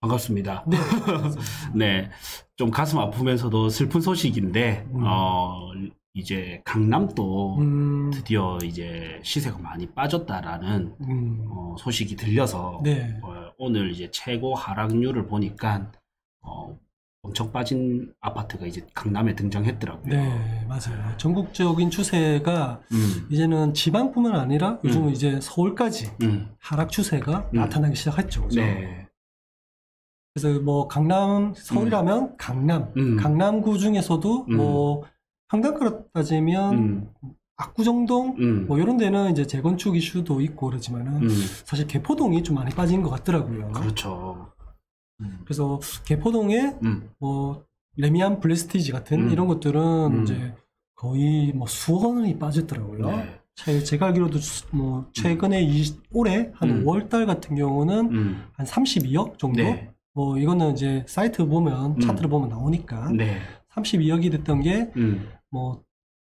반갑습니다. 네. 네. 좀 가슴 아프면서도 슬픈 소식인데, 음. 어, 이제 강남도 음, 드디어 이제 시세가 많이 빠졌다라는 음, 어, 소식이 들려서 네. 어, 오늘 이제 최고 하락률을 보니까 어, 엄청 빠진 아파트가 이제 강남에 등장했더라고요. 네, 맞아요. 전국적인 추세가 음, 이제는 지방뿐만 아니라 요즘은 음. 이제 서울까지 음, 하락 추세가 음. 나타나기 시작했죠. 그죠? 네. 그래서 뭐 강남, 서울이라면 강남, 음. 강남구 중에서도 음. 뭐 평당가로 따지면 음, 압구정동 음, 뭐 이런 데는 이제 재건축 이슈도 있고 그러지만은 음, 사실 개포동이 좀 많이 빠진 것 같더라고요. 그렇죠. 음, 그래서 개포동에 음, 뭐 레미안 블레스티지 같은 음. 이런 것들은 음. 이제 거의 뭐 수억 원이 빠졌더라고요. 네. 제- 제가 알기로도 수- 뭐 최근에 이 올해 한 음. 5월 달 같은 경우는 음, 한 32억 정도? 네. 뭐 이거는 이제 사이트 보면 음. 차트를 보면 나오니까 네. 32억이 됐던 게 음, 뭐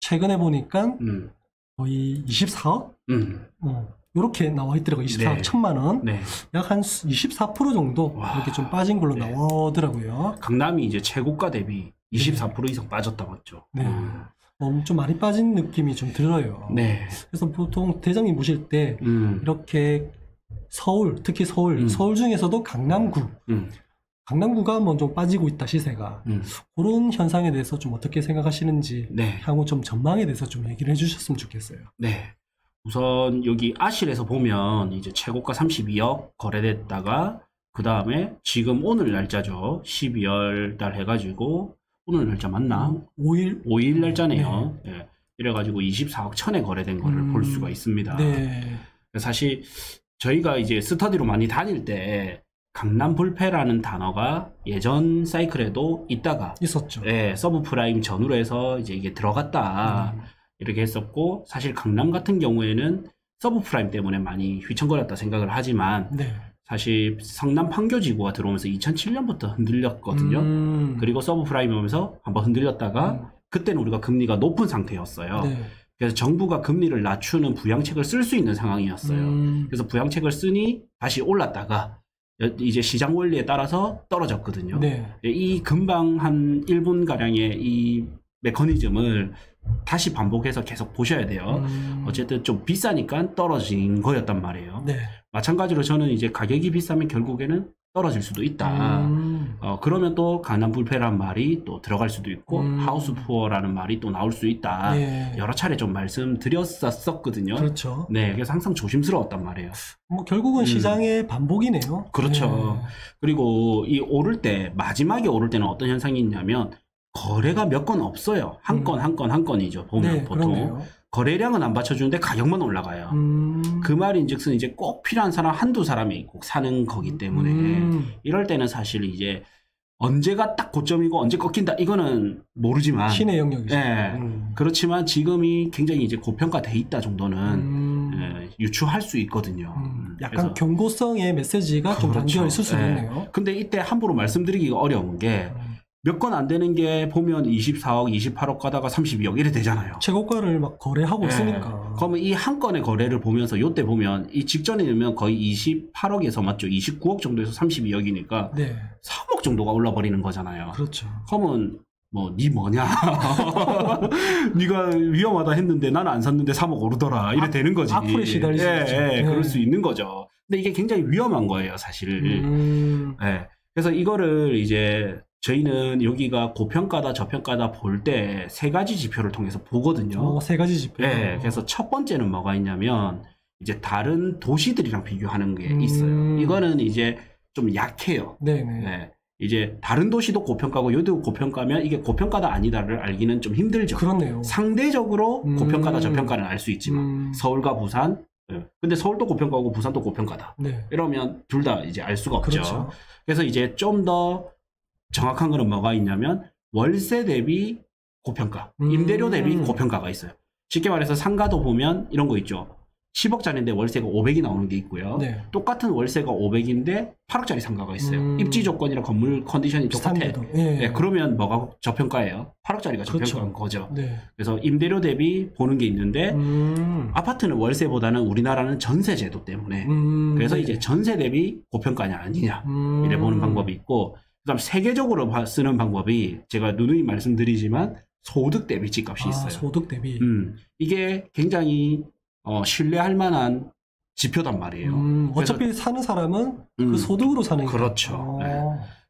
최근에 보니까 음, 거의 24억? 음, 어, 이렇게 나와 있더라고요. 24억 네. 천만 원. 네. 약한 24% 정도 와. 이렇게 좀 빠진 걸로 네. 나오더라고요. 강남이 이제 최고가 대비 24% 이상 빠졌다 맞죠? 네. 음, 어, 좀 많이 빠진 느낌이 좀 들어요. 네. 그래서 보통 대장님 보실 때 음, 이렇게 서울, 특히 서울, 음. 서울 중에서도 강남구, 음, 강남구가 뭐좀 빠지고 있다 시세가 음, 그런 현상에 대해서 좀 어떻게 생각하시는지 네. 향후 좀 전망에 대해서 좀 얘기를 해주셨으면 좋겠어요. 네. 우선 여기 아실에서 보면 이제 최고가 32억 거래됐다가 그 다음에 지금 오늘 날짜죠. 12월 달 해가지고 오늘 날짜 맞나? 5일 5일 날짜네요. 예. 이래가지고 24억 천에 거래된 거를 음, 볼 수가 있습니다. 네. 사실 저희가 이제 스터디로 많이 다닐 때 강남 불패라는 단어가 예전 사이클에도 있다가 있었죠. 예, 서브 프라임 전후로 해서 이제 이게 들어갔다 음, 이렇게 했었고 사실 강남 같은 경우에는 서브 프라임 때문에 많이 휘청거렸다 생각을 하지만 네. 사실 성남 판교지구가 들어오면서 2007년부터 흔들렸거든요. 음, 그리고 서브 프라임이 오면서 한번 흔들렸다가 음, 그때는 우리가 금리가 높은 상태였어요. 네. 그래서 정부가 금리를 낮추는 부양책을 쓸 수 있는 상황이었어요. 음, 그래서 부양책을 쓰니 다시 올랐다가 이제 시장 원리에 따라서 떨어졌거든요. 네. 이 금방 한 1분 가량의 이 메커니즘을 다시 반복해서 계속 보셔야 돼요. 음, 어쨌든 좀 비싸니까 떨어진 거였단 말이에요. 네. 마찬가지로 저는 이제 가격이 비싸면 결국에는 떨어질 수도 있다. 음, 어, 그러면 또 불패라는 말이 또 들어갈 수도 있고 음. 하우스 푸어라는 말이 또 나올 수 있다. 네. 여러 차례 좀 말씀드렸었거든요. 그렇죠. 네, 그래서 항상 조심스러웠단 말이에요. 뭐 결국은 음. 시장의 반복이네요. 그렇죠. 그리고 이 오를 때 마지막에 오를 때는 어떤 현상이 있냐면 거래가 몇 건 없어요. 한 음. 건한건한 건이죠. 네, 보면 네, 보통 그러네요. 거래량은 안 받쳐주는데 가격만 올라가요. 음, 그 말인즉슨 이제 꼭 필요한 사람 한두 사람이 꼭 사는 거기 때문에 음, 이럴 때는 사실 이제 언제가 딱 고점이고 언제 꺾인다 이거는 모르지만 신의 영역이죠. 예. 음. 그렇지만 지금이 굉장히 이제 고평가돼 있다 정도는 음, 예, 유추할 수 있거든요. 음, 음, 약간 경고성의 메시지가 좀 그렇죠. 담겨 있을 수도 예. 있네요. 근데 이때 함부로 말씀드리기가 어려운 게 음, 몇 건 안 되는 게 보면 24억, 28억 가다가 32억 이래 되잖아요. 최고가를 막 거래하고 예. 있으니까. 그러면 이 한 건의 거래를 보면서 요때 보면 이 직전에 되면 거의 28억에서 맞죠? 29억 정도에서 32억이니까 네, 3억 정도가 올라 버리는 거잖아요. 그렇죠. 그러면 뭐니 뭐냐? 네가 위험하다 했는데 나는 안 샀는데 3억 오르더라. 이래 악- 되는 거지. 악플에 시달릴 수 예, 있죠. 예, 네. 그럴 수 있는 거죠. 근데 이게 굉장히 위험한 거예요, 사실. 음, 예. 그래서 이거를 이제 저희는 여기가 고평가다 저평가다 볼 때 세 가지 지표를 통해서 보거든요. 어, 세 가지 지표. 예. 그래서 첫 번째는 뭐가 있냐면 이제 다른 도시들이랑 비교하는 게 있어요. 음. 이거는 이제 좀 약해요. 네네. 네. 이제 다른 도시도 고평가고 여기도 고평가면 이게 고평가다 아니다를 알기는 좀 힘들죠. 그렇네요. 상대적으로 음. 고평가다 저평가는 알 수 있지만 음, 서울과 부산 예. 근데 서울도 고평가고 부산도 고평가다. 네. 이러면 둘 다 이제 알 수가 없죠. 그렇죠. 그래서 이제 좀 더 정확한 거는 뭐가 있냐면 월세 대비 고평가, 음. 임대료 대비 고평가가 있어요. 쉽게 말해서 상가도 보면 이런 거 있죠. 10억짜리인데 월세가 500이 나오는 게 있고요. 네. 똑같은 월세가 500인데 8억짜리 상가가 있어요. 음. 입지 조건이랑 건물 컨디션이 똑같아. 비슷한데도. 예. 네, 그러면 뭐가 저평가예요? 8억짜리가 그렇죠. 저평가인 거죠. 네. 그래서 임대료 대비 보는 게 있는데 음. 아파트는 월세보다는 우리나라는 전세 제도 때문에 음. 그래서 네. 이제 전세 대비 고평가냐 아니냐 음. 이래 보는 방법이 있고 그다음 세계적으로 봐- 쓰는 방법이 제가 누누이 말씀드리지만 소득 대비 집값이 아, 있어요. 소득 대비. 음, 이게 굉장히 어, 신뢰할 만한 지표단 말이에요. 음, 그래서- 어차피 사는 사람은 음, 그 소득으로 사는 거죠. 그렇죠. 어. 네.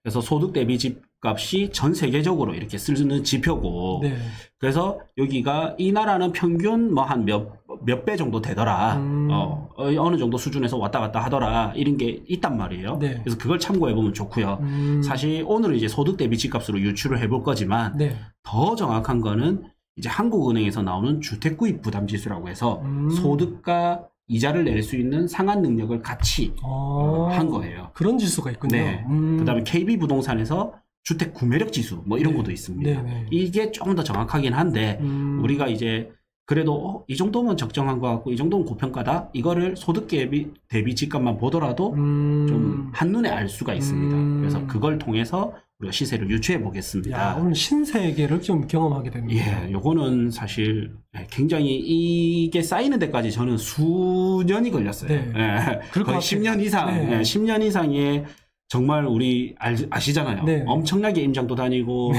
그래서 소득 대비 집값이 전 세계적으로 이렇게 쓰는 지표고 네. 그래서 여기가 이 나라는 평균 뭐 한 몇 몇 배 정도 되더라. 음. 어, 어, 느 정도 수준에서 왔다 갔다 하더라. 이런 게 있단 말이에요. 네. 그래서 그걸 참고해 보면 좋고요. 음. 사실 오늘은 이제 소득 대비 집값으로 유출을 해볼 거지만 네. 더 정확한 거는 이제 한국은행에서 나오는 주택 구입 부담 지수라고 해서 음. 소득과 이자를 낼 수 있는 상한 능력을 같이 어. 한 거예요. 그런 지수가 있군요. 네. 음. 그다음에 KB 부동산에서 주택 구매력 지수 뭐 이런 네. 것도 있습니다. 네, 네. 이게 조금 더 정확하긴 한데 음. 우리가 이제 그래도 어, 이 정도면 적정한 것 같고 이 정도면 고평가다. 이거를 소득 대비 대비 집값만 보더라도 음. 좀 한눈에 알 수가 있습니다. 음. 그래서 그걸 통해서 시세를 유추해 보겠습니다. 야, 오늘 신세계를 좀 경험하게 됩니다. 예, 요거는 사실 예, 굉장히 이게 쌓이는 데까지 저는 수년이 걸렸어요. 네. 예, 거의 같아요. 10년 이상, 네. 예, 10년 이상의 정말 우리 알, 아시잖아요. 네. 엄청나게 임장도 다니고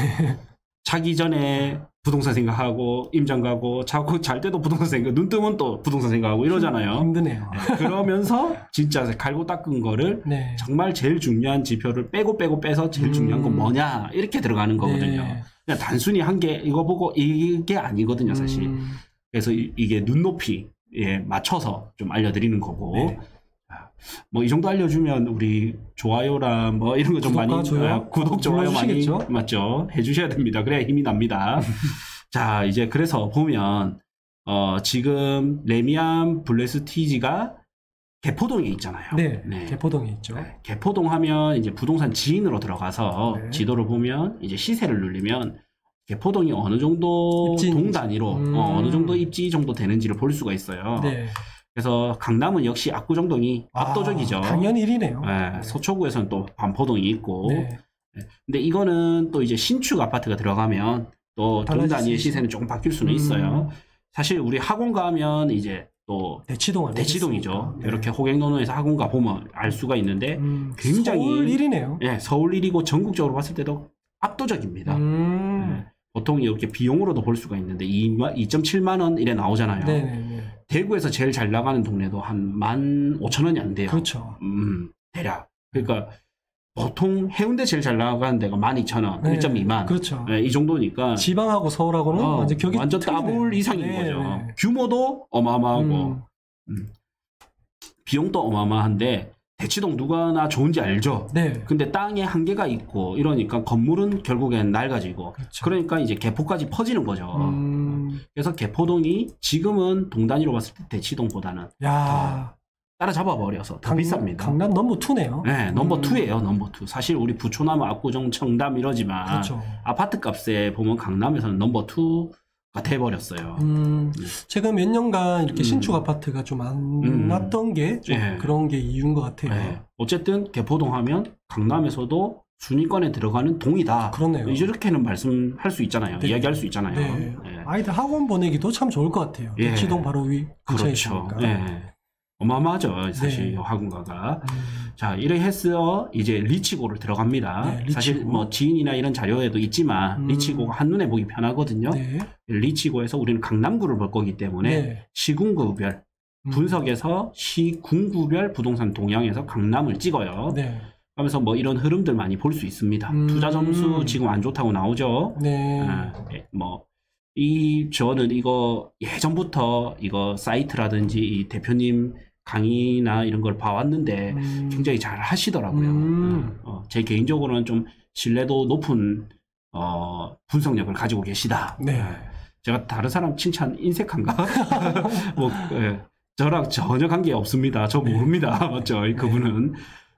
자기 전에 부동산 생각하고 임장 가고 자고 잘 때도 부동산 생각, 눈 뜨면 또 부동산 생각하고 이러잖아요. 힘드네요. 예, 그러면서 진짜 갈고 닦은 거를 네. 정말 제일 중요한 지표를 빼고 빼고 빼서 제일 중요한 건 음. 뭐냐 이렇게 들어가는 거거든요. 네. 그냥 단순히 한 게 이거 보고 이게 아니거든요, 사실. 음. 그래서 이, 게 눈높이에 맞춰서 좀 알려드리는 거고. 네. 뭐이 정도 알려주면 우리 좋아요랑 뭐 이런 거 좀 많이 좋아요? 아, 구독 어, 좋아요 많이? 맞죠 해주셔야 됩니다. 그래야 힘이 납니다. 자 이제 그래서 보면 어 지금 레미안 블레스티지가 개포동에 있잖아요. 네. 네. 개포동에 있죠. 네, 개포동 하면 이제 부동산 지인으로 들어가서 네. 지도를 보면 이제 시세를 누르면 개포동이 어느 정도 입지인지. 동 단위로 음. 어, 느 정도 입지 정도 되는지를 볼 수가 있어요. 네. 그래서 강남은 역시 압구정동이 압도적이죠. 아, 당연 1위네요. 네, 서초구에서는 또 반포동이 있고. 네. 근데 이거는 또 이제 신축 아파트가 들어가면 또수 단위의. 시세는 조금 바뀔 수는 음. 있어요. 사실 우리 학원 가면 이제 또 대치동? 대치동이죠. 네. 이렇게 호갱노노에서 학원 가 보면 알 수가 있는데 음, 굉장히- 서울 1위네요. 예, 서울 1위고 전국적으로 봤을 때도 압도적입니다. 음. 예, 보통 이렇게 비용으로도 볼 수가 있는데 2.7만 원 이래 나오잖아요. 네네네. 대구에서 제일 잘 나가는 동네도 한 15,000원이 안 돼요. 그렇죠. 음, 대략. 그러니까 보통 해운대 제일 잘 나가는 데가 12,000원, 네, 1.2만. 그렇죠. 이 정도니까 지방하고 서울하고는 어, 완전 격이 완전. 더블 이상인 네, 거죠. 네. 규모도 어마어마하고 음, 비용도 어마어마한데 대치동 누가나 좋은지 알죠? 네. 근데 땅에 한계가 있고 이러니까 건물은 결국엔 낡아지고 그렇죠. 그러니까 이제 개포까지 퍼지는 거죠. 음, 그래서 개포동이 지금은 동 단위로 봤을 때 대치동보다는 야. 따라잡아 버려서 더 강- 비쌉니다. 강남 넘버 2네요. 네, 넘버 음. 2예요. 넘버 2. 사실 우리 부초남, 압구정, 청담 이러지만 그렇죠. 아파트 값에 보면 강남에서는 넘버 2가 돼 버렸어요. 음, 네. 제가 몇 년간 이렇게 음. 신축 아파트가 좀안 음. 났던 게좀 예. 그런 게 이유인 것 같아요. 네. 어쨌든 개포동 하면 강남에서도 순위권에 들어가는 동이다. 그렇네요. 이렇게는 말씀할 수 있잖아요. 네. 이야기할 수 있잖아요. 네. 네. 아이들 학원 보내기도 참 좋을 것 같아요. 예. 대치동 바로 위 근처에 그렇죠. 있으니까. 네. 어마어마하죠. 사실 네. 학원가가. 음, 자, 이래 해서 이제 리치고를 들어갑니다. 네, 리치고. 사실 뭐 지인이나 이런 자료에도 있지만 음. 리치고가 한눈에 보기 편하거든요. 네. 리치고에서 우리는 강남구를 볼 거기 때문에 네. 시군구별 음, 분석에서 시군구별 부동산 동향에서 강남을 찍어요. 네. 하면서 뭐 이런 흐름들 많이 볼 수 있습니다. 음. 투자 점수 지금 안 좋다고 나오죠. 네. 아, 예, 뭐, 이, 저는 이거 예전부터 이거 사이트라든지 이 대표님 강의나 이런 걸 봐왔는데 음, 굉장히 잘 하시더라고요. 음. 어, 어, 제 개인적으로는 좀 신뢰도 높은, 어, 분석력을 가지고 계시다. 네. 예. 제가 다른 사람 칭찬 인색한가? 뭐, 예. 저랑 전혀 관계 없습니다. 저 네. 모릅니다. 맞죠? 이 그분은.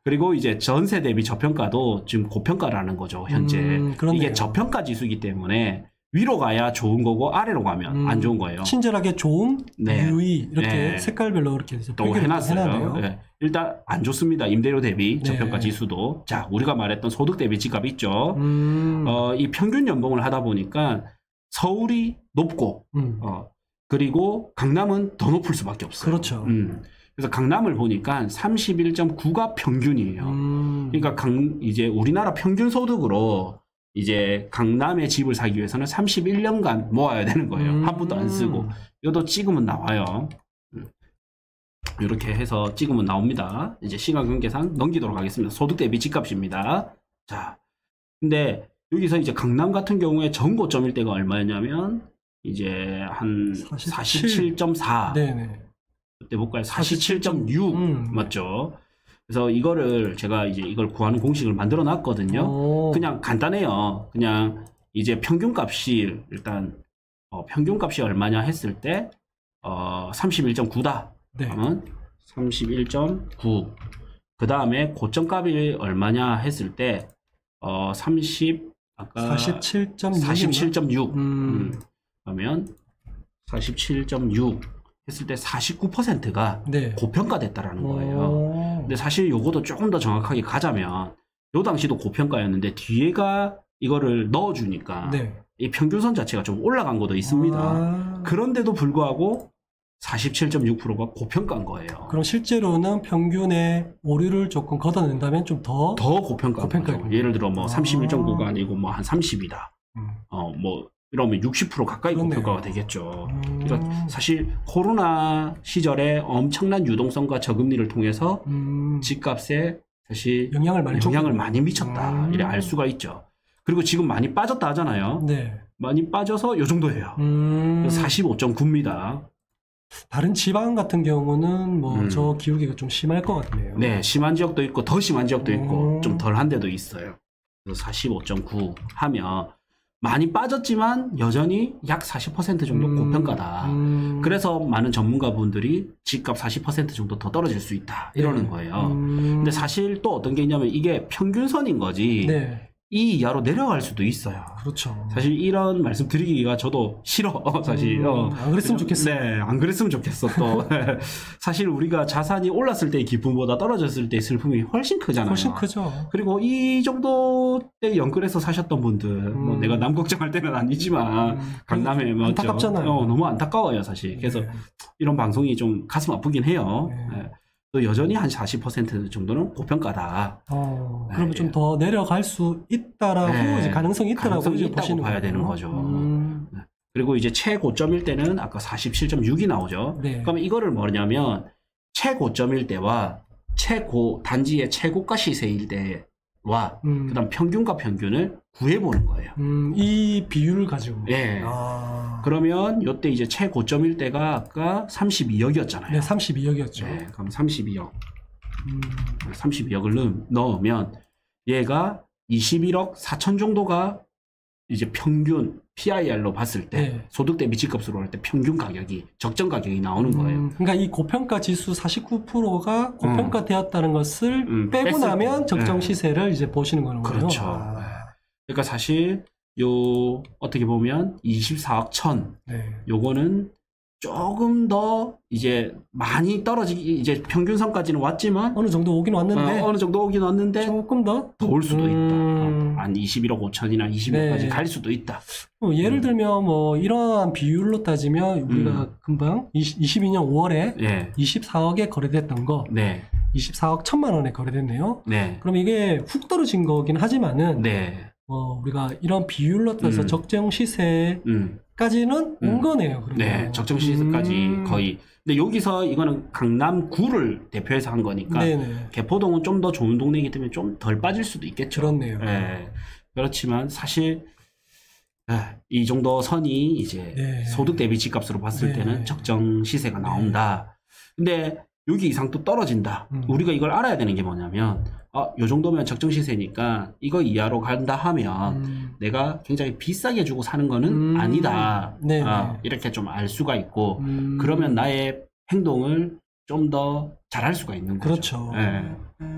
그리고 이제 전세 대비 저평가도 지금 고평가라는 거죠, 현재. 음. 이게 저평가 지수이기 때문에 위로 가야 좋은 거고 아래로 가면 음, 안 좋은 거예요. 친절하게 좋은 네. 유의 이렇게 네. 색깔별로 이렇게 또 해놨어요. 네. 일단 안 좋습니다. 임대료 대비 네. 저평가 지수도. 자, 우리가 말했던 소득 대비 집값 있죠. 음, 어, 이 평균 연봉을 하다 보니까 서울이 높고 음, 어, 그리고 강남은 더 높을 수밖에 없어요. 그렇죠. 음. 그래서 강남을 보니까 31.9가 평균이에요. 음, 그러니까 강 이제 우리나라 평균 소득으로 이제 강남에 집을 사기 위해서는 31년간 모아야 되는 거예요. 음. 한 푼도 안 쓰고. 이것도 찍으면 나와요. 음. 이렇게 해서 찍으면 나옵니다. 이제 시간 관계상 넘기도록 하겠습니다. 소득 대비 집값입니다. 자, 근데 여기서 이제 강남 같은 경우에 전고점일 때가 얼마였냐면 이제 한 47. 47.4. 네네. 그때 볼까요? 47.6 음. 맞죠? 그래서 이거를 제가 이제 이걸 구하는 공식을 만들어 놨거든요. 오, 그냥 간단해요. 그냥 이제 평균값이 일단 어, 평균값이 얼마냐 했을 때 어, 31.9다. 네. 그러면 31.9. 그 다음에 고점값이 얼마냐 했을 때 어, 30 아까 47.6. 47.6. 음, 음. 그러면 47.6 했을 때 49%가 네. 고평가됐다라는 거예요. 오, 근데 사실 요것도 조금 더 정확하게 가자면 요 당시도 고평가였는데 뒤에가 이거를 넣어주니까 네. 이 평균선 자체가 좀 올라간 것도 있습니다. 아, 그런데도 불구하고 47.6%가 고평가인 거예요. 그럼 실제로는 평균의 오류를 조금 걷어낸다면 좀 더. 더 고평가인 거죠. 예를 들어 뭐 아. 31.9가 아니고 뭐 한 30이다. 음. 어뭐 이러면 60% 가까이 그렇네요. 고평가가 되겠죠. 음, 그러니까 사실 코로나 시절에 엄청난 유동성과 저금리를 통해서 음, 집값에 사실 영향을 많이 영향을. 많이 미쳤다. 음. 이래 알 수가 있죠. 그리고 지금 많이 빠졌다 하잖아요. 네. 많이 빠져서 요 정도예요. 음, 45.9입니다. 다른 지방 같은 경우는 뭐 음. 저 기울기가 좀 심할 것 같네요. 네, 심한 지역도 있고 더 심한 지역도 있고 음. 좀 덜한 데도 있어요. 그래서 45.9 하면 많이 빠졌지만 여전히 약 40% 정도 음, 고평가다. 음, 그래서 많은 전문가분들이 집값 40% 정도 더 떨어질 수 있다. 이러는 네. 거예요. 음, 근데 사실 또 어떤 게 있냐면 이게 평균선인 거지 네, 이 이하로 내려갈 수도 있어요. 그렇죠. 사실 이런 말씀 드리기가 저도 싫어 사실 음, 어. 안 그랬으면 좋겠어. 네, 안 그랬으면 좋겠어 또 사실 우리가 자산이 올랐을 때의 기쁨보다 떨어졌을 때의 슬픔이 훨씬 크잖아요. 훨씬 크죠. 그리고 이 정도 때 연끌해서 사셨던 분들 뭐 음. 내가 남 걱정할 때는 아니지만 음, 강남에 맞죠? 안타깝잖아요. 어, 너무 안타까워요 사실. 그래서 네. 이런 방송이 좀 가슴 아프긴 해요. 네. 예. 또 여전히 한 40% 정도는 고평가다. 어, 네. 그러면 좀 더 내려갈 수 있다라고 네. 이제 가능성이 있다라고 가능성이 이제 보시는 봐야 되는. 거죠. 음, 그리고 이제 최고점일 때는 아까 47.6이 나오죠. 네. 그러면 이거를 뭐냐면 최고점일 때와 최고 단지의 최고가 시세일 때와 음, 그다음 평균과 평균을 구해 보는 거예요. 음, 이 비율을 가지고. 예. 아, 그러면 요때 이제 최고점일 때가 아까 32억이었잖아요. 네, 32억이었죠. 네, 그럼 32억. 음, 32억을 넣으면 얘가 21억 4천 정도가 이제 평균 PIR로 봤을 때 네. 소득 대비 집값으로 할 때 평균 가격이 적정 가격이 나오는 거예요. 음, 그러니까 이 고평가 지수 49%가 고평가되었다는 것을 음, 빼고 나면 때. 적정 네. 시세를 이제 보시는 거는 거예요. 그렇죠. 아, 그러니까 사실 요 어떻게 보면 24억 천 네. 요거는 조금 더 이제 많이 떨어지기 이제 평균선까지는 왔지만 어느 정도 오긴 왔는데 어, 느 정도 오긴 왔는데 조금 더 더 올 수도 음. 있다. 한 21억 5천이나 20억까지 네. 갈 수도 있다. 뭐 예를 음. 들면 뭐 이러한 비율로 따지면 우리가 음. 금방 20, 22년 5월에 예. 24억에 거래됐던 거 네. 24억 천만 원에 거래됐네요. 네. 그럼 이게 훅 떨어진 거긴 하지만은 네. 어, 우리가 이런 비율로 따서 음. 적정 시세까지는 음. 온 음. 거네요. 그러면. 네. 적정 시세까지 음. 거의. 근데 여기서 이거는 강남구를 대표해서 한 거니까 네네. 개포동은 좀 더 좋은 동네이기 때문에 좀 덜 빠질 수도 있겠죠. 그렇네요. 예. 그렇지만 사실 아, 이 정도 선이 이제 네. 소득 대비 집값으로 봤을 네. 때는 적정 시세가 나온다. 근데 여기 이상 또 떨어진다. 음. 우리가 이걸 알아야 되는 게 뭐냐면 아, 요 정도면 적정 시세니까 이거 이하로 간다 하면 음. 내가 굉장히 비싸게 주고 사는 거는 음. 아니다. 네네. 아, 이렇게 좀 알 수가 있고 음. 그러면 나의 행동을 좀 더 잘할 수가 있는 거죠. 그렇죠. 예.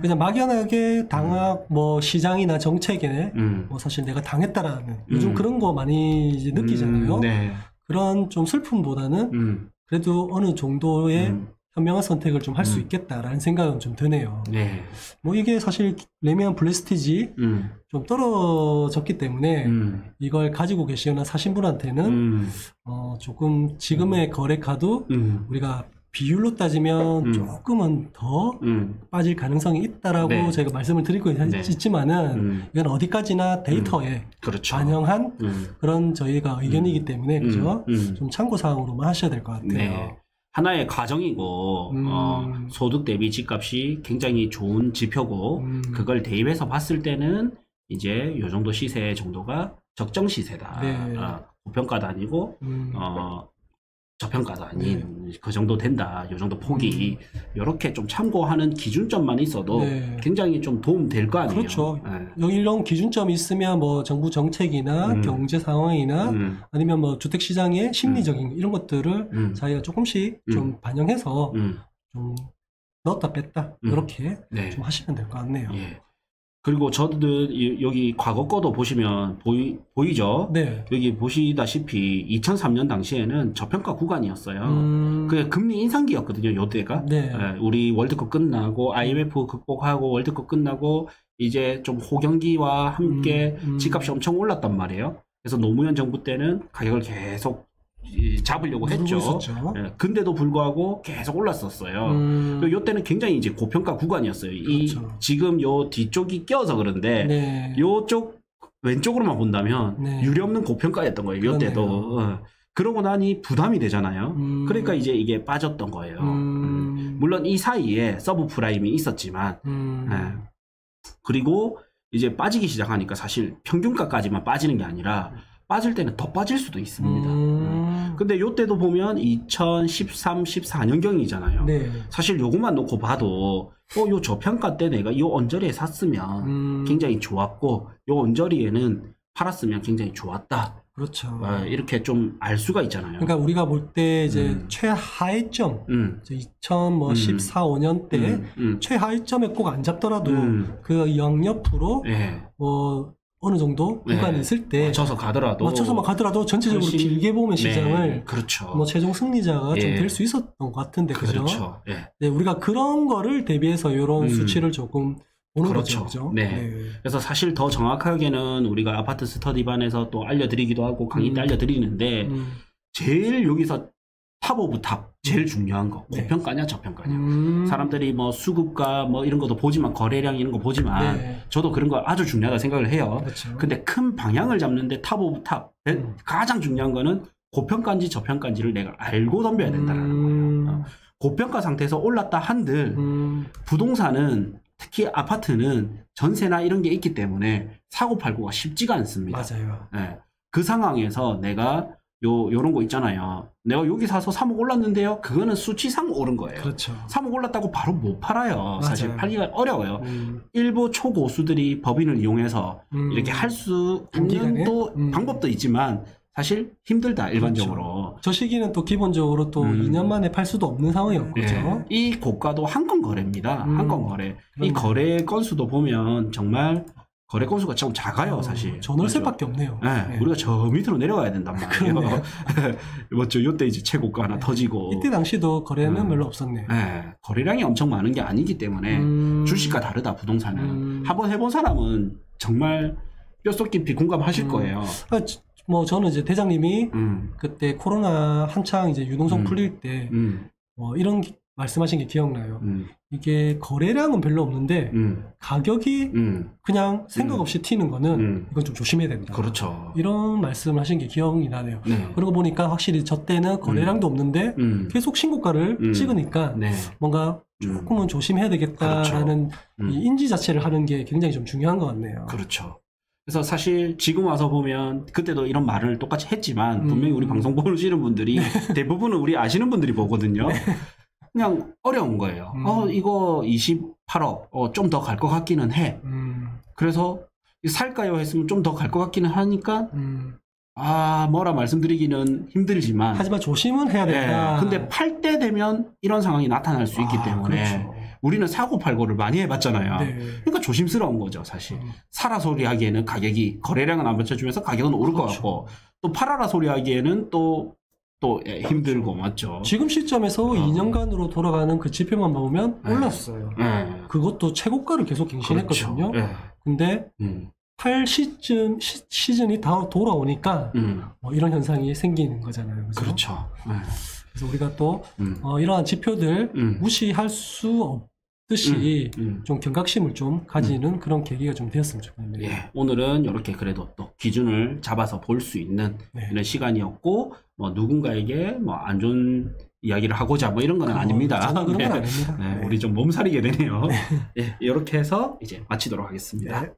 그냥 막연하게 당학 뭐 시장이나 정책에 음. 뭐 사실 내가 당했다라는 요즘 음. 그런 거 많이 이제 느끼잖아요. 음, 네. 그런 좀 슬픔보다는 음. 그래도 어느 정도의 음. 현명한 선택을 좀 할수 음. 있겠다라는 생각은 좀 드네요. 네. 뭐 이게 사실 레미안 블레스티지 음. 좀 떨어졌기 때문에 음. 이걸 가지고 계시거나 사신 분한테는 음. 어, 조금 지금의 거래가도 음. 우리가 비율로 따지면 음. 조금은 더 음. 빠질 가능성이 있다라고 네. 제가 말씀을 드리고 있- 네. 있지만은 음. 이건 어디까지나 데이터에 그렇죠. 반영한 음. 그런 저희가 의견이기 때문에 그죠? 음. 음. 좀 참고 사항으로만 하셔야 될 것 같아요. 네. 하나의 과정이고 음. 어, 소득 대비 집값이 굉장히 좋은 지표고 음. 그걸 대입해서 봤을 때는 이제 요 정도 시세 정도가 적정 시세다. 네. 어, 고평가도 아니고 음. 어, 저평가도 아닌 그 정도 된다. 요 정도 폭이 이렇게 좀 참고하는 기준점만 있어도 네. 굉장히 좀 도움 될 거 아니에요. 그렇죠. 예. 여기 이런 기준점이 있으면 뭐 정부 정책이나 음. 경제 상황이나 음, 아니면 뭐 주택 시장의 심리적인 이런 것들을 음, 자기가 조금씩 음. 좀 반영해서 음, 좀 넣었다 뺐다 음. 이렇게 네. 좀 하시면 될 것 같네요. 예. 그리고 저들 이- 여기 과거 거도 보시면 보이, 보이죠? 네. 여기 보시다시피 2003년 당시에는 저평가 구간이었어요. 음, 그 금리 인상기였거든요, 요 때가. 네. 예, 우리 월드컵 끝나고 IMF 극복하고 월드컵 끝나고 이제 좀 호경기와 함께 음, 음. 집값이 엄청 올랐단 말이에요. 그래서 노무현 정부 때는 가격을 계속 이, 잡으려고 했죠. 있었죠. 예, 근데도 불구하고 계속 올랐었어요. 음, 그리고 요때는 굉장히 이제 고평가 구간이었어요. 이 그렇죠. 지금 요 뒤쪽이 껴서 그런데 네. 요쪽 왼쪽으로만 본다면 네. 유리 없는 고평가였던 거예요. 요 때도. 어. 그러고 나니 부담이 되잖아요. 음, 그러니까 이제 이게 빠졌던 거예요. 음. 음, 물론 이 사이에 서브 프라임이 있었지만 음, 예. 그리고 이제 빠지기 시작하니까 사실 평균가까지만 빠지는 게 아니라 빠질 때는 더 빠질 수도 있습니다. 음, 근데 요때도 보면 2013, 14년경이잖아요. 네. 사실 요것만 놓고 봐도 어, 요 저평가 때 내가 요 언저리에 샀으면 음, 굉장히 좋았고 요 언저리에는 팔았으면 굉장히 좋았다. 그렇죠. 어, 이렇게 좀 알 수가 있잖아요. 그러니까 우리가 볼 때 이제 음. 최하위점 음, 2014, 5년 때 음, 음, 최하위점에 꼭 안 잡더라도 음. 그 양옆으로 예, 뭐 어느 정도 네. 구간이 있을 때 맞춰서 가더라도 맞춰서만 가더라도 전체적으로 훨씬- 길게 보면 시장을 네, 그렇죠. 뭐 최종 승리자가 좀 예. 될 수 있었던 것 같은데 그죠? 그렇죠. 예. 네, 우리가 그런 거를 대비해서 이런 음. 수치를 조금 보는 그렇죠. 거죠. 그죠? 네. 그래서 사실 더 정확하게는 우리가 아파트 스터디반에서 또 알려드리기도 하고 강의 때 음. 알려드리는데 음. 제일 여기서 top of top 제일 중요한 거 네. 고평가냐 저평가냐 음. 사람들이 뭐 수급과 뭐 이런 것도 보지만 거래량 이런 거 보지만 네. 저도 그런 거 아주 중요하다 생각을 해요. 그렇죠. 근데 큰 방향을 잡는데 top of top 음. 가장 중요한 거는 고평가인지 저평가인지를 내가 알고 덤벼야 된다는 음. 거예요. 어. 고평가 상태에서 올랐다 한들 음. 부동산은 특히 아파트는 전세나 이런 게 있기 때문에 사고 팔고가 쉽지가 않습니다. 맞아요. 예. 그 상황에서 내가 요 요런 거 있잖아요. 내가 여기 사서 3억 올랐는데요. 그거는 수치상 오른 거예요. 그렇죠. 3억 올랐다고 바로 못 팔아요. 사실 맞아요. 팔기가 어려워요. 음. 일부 초고수들이 법인을 이용해서 음. 이렇게 할 수? 있는 또 음. 방법도 있지만 사실 힘들다 일반적으로. 저 시기는 또 기본적으로 또 음. 2년 만에 팔 수도 없는 상황이었죠. 예. 이 고가도 한 건 거래입니다. 음. 한건 거래. 이 그럼요. 거래 건수도 보면 정말 거래 건수가 좀 작아요, 어, 사실. 전월세밖에 없네요. 네, 네. 우리가 저 밑으로 내려가야 된단 말이에요. 뭐죠? 요때 이제 최고가 하나 네. 터지고. 이때 당시도 거래는 음. 별로 없었네요. 네, 거래량이 엄청 많은 게 아니기 때문에 음. 주식과 다르다 부동산은 음. 한번 해본 사람은 정말 뼛속 깊이 공감하실 음. 거예요. 아, 지- 뭐 저는 이제 대장님이 음, 그때 코로나 한창 이제 유동성 음. 풀릴 때 음, 뭐 이런 기- 말씀하신 게 기억나요. 음, 이게 거래량은 별로 없는데 음, 가격이 음, 그냥 생각 음. 없이 튀는 거는 음. 이건 좀 조심해야 된다. 그렇죠. 이런 말씀을 하신 게 기억이 나네요. 네. 그러고 보니까 확실히 저 때는 거래량도 없는데 음, 계속 신고가를 음. 찍으니까 네. 뭔가 음, 조금은 조심해야 되겠다라는 음. 이 인지 자체를 하는 게 굉장히 좀 중요한 것 같네요. 그렇죠. 그래서 사실 지금 와서 보면 그때도 이런 말을 똑같이 했지만 음. 분명히 우리 방송 보시는 분들이 대부분은 우리 아시는 분들이 보거든요. 그냥 어려운 거예요. 음. 어 이거 28억 어, 좀 더 갈 것 같기는 해. 음, 그래서 살까요 했으면 좀 더 갈 것 같기는 하니까 음, 아 뭐라 말씀드리기는 힘들지만 하지만 조심은 해야 예, 된다. 근데 팔 때 되면 이런 상황이 나타날 수 있기 아, 때문에 그렇죠. 우리는 사고 팔고를 많이 해봤잖아요. 네. 그러니까 조심스러운 거죠, 사실. 음. 사라 소리 하기에는 가격이 거래량은 안 맞춰주면서 가격은 오를 것 그렇죠. 같고 또 팔아라 소리 하기에는 또 또 예, 힘들고 맞죠. 지금 시점에서 2년간으로 돌아가는 그 지표만 보면 네. 올랐어요. 예. 그것도 최고가를 계속 갱신했거든요. 그렇죠. 예. 근데 음, 8 시즌 시, 시즌이 다 돌아오니까 음, 뭐 이런 현상이 생기는 거잖아요. 그죠? 그렇죠. 예. 그래서 우리가 또 음, 어, 이러한 지표들 음, 무시할 수 없듯이 음. 좀 경각심을 좀 가지는 그런 계기가 좀 되었으면 좋겠네요. 예, 오늘은 이렇게 그래도 또 기준을 잡아서 볼 수 있는 네. 이런 시간이었고 뭐 누군가에게 뭐 안 좋은 이야기를 하고자 뭐 이런 건 그거 아닙니다. 저는 그런 건 네. 아닙니다. 네, 네. 우리 좀 몸살이게 되네요. 예, 이렇게 해서 이제 마치도록 하겠습니다. 네.